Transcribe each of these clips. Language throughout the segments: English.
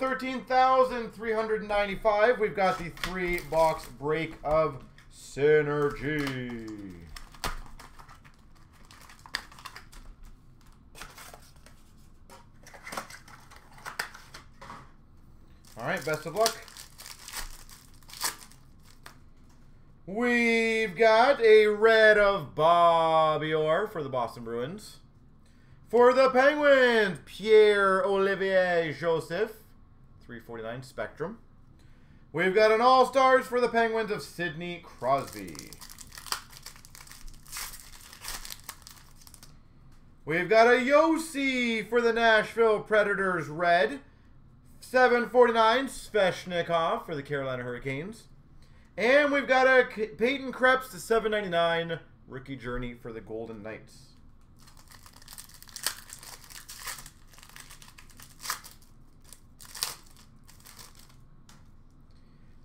13,395. We've got the three box break of Synergy. All right, best of luck. We've got a red of Bobby Orr for the Boston Bruins. For the Penguins, Pierre-Olivier Joseph, 349 Spectrum. We've got an All-Stars for the Penguins of Sidney Crosby. We've got a Josi for the Nashville Predators Red. 749 Svechnikov for the Carolina Hurricanes. And we've got a Peyton Krebs to 799 Rookie Journey for the Golden Knights.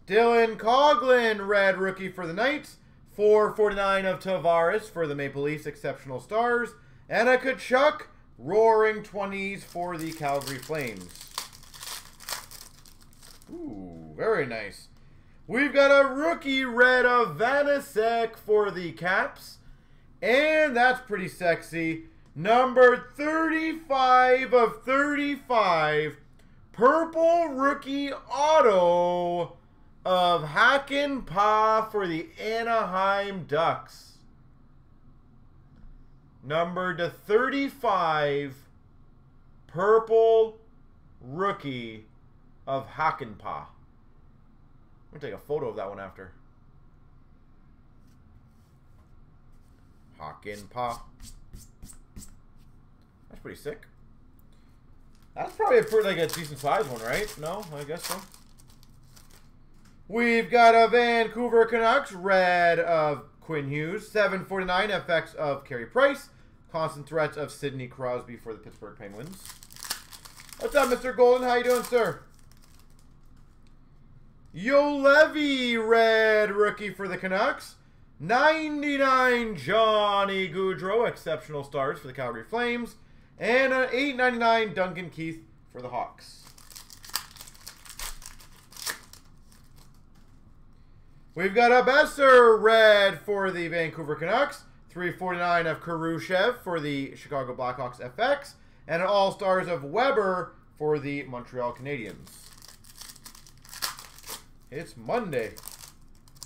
Dylan Coghlan, red rookie for the Knights. 449 of Tavares for the Maple Leafs Exceptional Stars. And a Tkachuk, roaring 20s for the Calgary Flames. Ooh, very nice. We've got a rookie red of Vanecek for the Caps. And that's pretty sexy. Number 35 of 35. Purple rookie auto of Hakanpää for the Anaheim Ducks. Number to 35, purple rookie of Hakanpää. I'm going to take a photo of that one after. Hakanpää. That's pretty sick. That's probably a pretty, like a decent size one, right? No, I guess so. We've got a Vancouver Canucks red of Quinn Hughes, 749 FX of Carey Price, constant threats of Sidney Crosby for the Pittsburgh Penguins. What's up, Mr. Golden? How you doing, sir? Juolevi, red rookie for the Canucks. 99 Johnny Gaudreau, exceptional stars for the Calgary Flames. And an 899 Duncan Keith for the Hawks. We've got a Boeser red for the Vancouver Canucks. 349 of Kurashev for the Chicago Blackhawks FX. And an All-Stars of Weber for the Montreal Canadiens. It's Monday.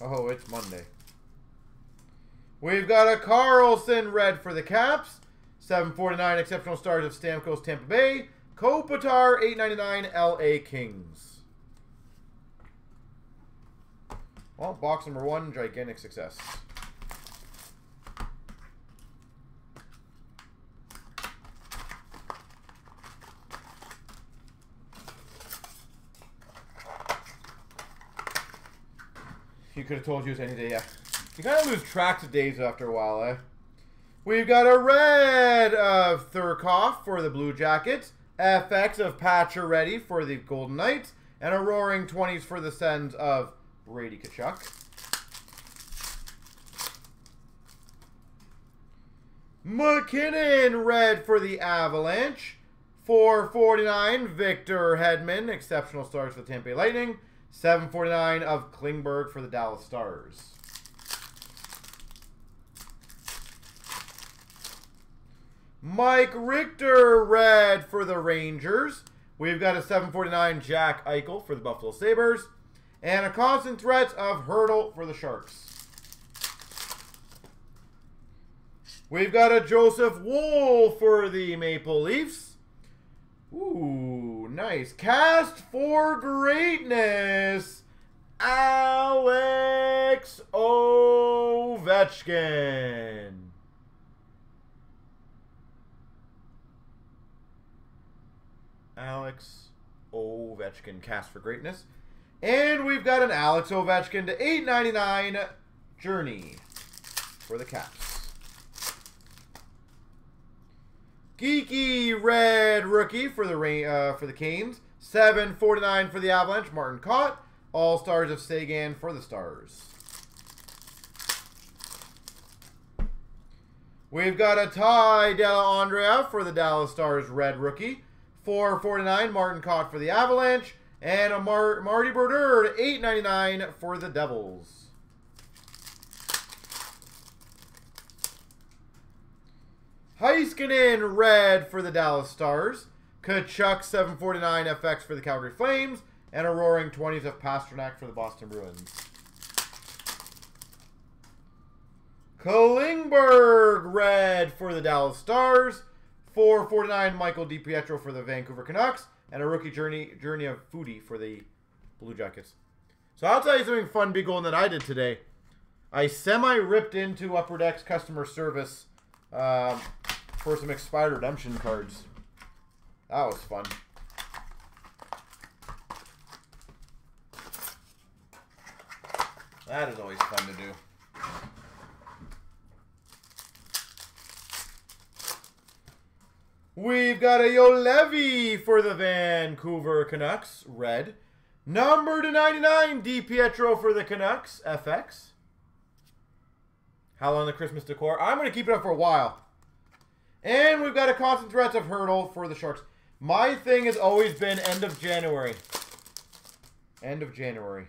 Oh, it's Monday. We've got a Carlson red for the Caps. 749 exceptional stars of Stamkos Tampa Bay. Kopitar 899 LA Kings. Well, box number one, gigantic success. You could have told you it was any day, yeah. You kind of lose track of days after a while, eh? We've got a red of Thurkoff for the Blue Jackets. FX of Pacioretty for the Golden Knights. And a Roaring 20s for the Sens of Brady Tkachuk. MacKinnon red for the Avalanche. 449 Victor Hedman, exceptional stars for the Tampa Bay Lightning. 749 of Klingberg for the Dallas Stars. Mike Richter red for the Rangers. We've got a 749 Jack Eichel for the Buffalo Sabres. And a constant threat of Hertl for the Sharks. We've got a Joseph Woll for the Maple Leafs. Ooh, nice. Cast for greatness. Alex Ovechkin. Alex Ovechkin cast for greatness. And we've got an Alex Ovechkin to 8.99 Journey for the Caps. Geekie red rookie for the uh, for the Canes. 7.49 for the Avalanche. Martin Kaut. All stars of Seguin for the Stars. We've got a tie, Ty Dellandrea for the Dallas Stars red rookie. 449 Martin Kaut for the Avalanche. And a Mar Marty Brodeur 899 for the Devils. Heiskanen red for the Dallas Stars. Tkachuk 749 FX for the Calgary Flames. And a roaring 20s of Pastrnak for the Boston Bruins. Klingberg red for the Dallas Stars. 449 Michael DiPietro for the Vancouver Canucks. And a rookie journey journey of Foudy for the Blue Jackets. So I'll tell you something fun, big goal that I did today. I semi-ripped into Upper Deck's customer service um, for some expired redemption cards. That was fun. That is always fun to do. We've got a Juolevi for the Vancouver Canucks, red. Number to 99, DiPietro for the Canucks, FX. How long the Christmas decor? I'm going to keep it up for a while. And we've got a constant threat of Hertl for the Sharks. My thing has always been end of January. End of January.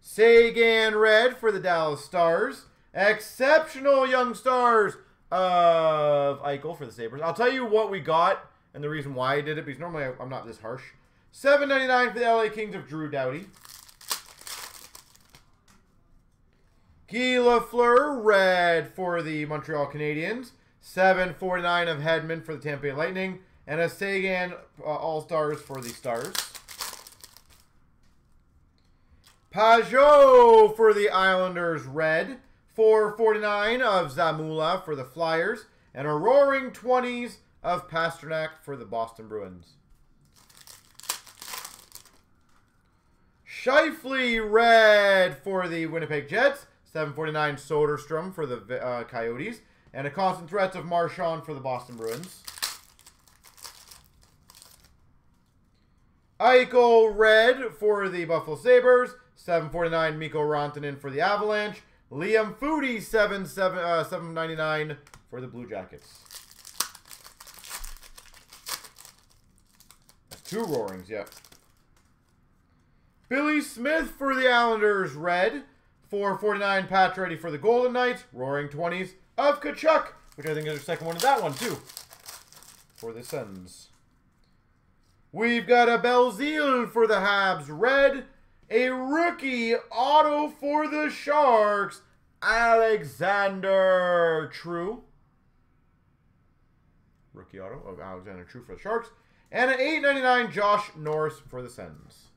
Seguin red for the Dallas Stars. Exceptional young stars of Eichel for the Sabres. I'll tell you what we got and the reason why I did it, because normally I'm not this harsh. Seven ninety nine for the LA Kings of Drew Doughty. Guy Lafleur, red for the Montreal Canadiens. 749 of Hedman for the Tampa Bay Lightning. And a Seguin uh, All-Stars for the Stars. Pageau for the Islanders, red. 449 of Zamula for the Flyers. And a roaring 20s of Pastrnak for the Boston Bruins. Scheifele red for the Winnipeg Jets. 749 Soderstrom for the uh, Coyotes. And a constant threat of Marchand for the Boston Bruins. Eichel red for the Buffalo Sabres. 749 Mikko Rantanen for the Avalanche. Liam Foudy, 7, 7, uh, 799 for the Blue Jackets. Two roarings, yeah. Billy Smith for the Islanders, red. 449 Pacioretty for the Golden Knights. Roaring 20s of Tkachuk, which I think is the second one of that one, too. For the Sens. We've got a Belzile for the Habs, red. A rookie auto for the Sharks, Alexander True. Rookie auto of Alexander True for the Sharks. And an 8.99 Josh Norris for the Sens.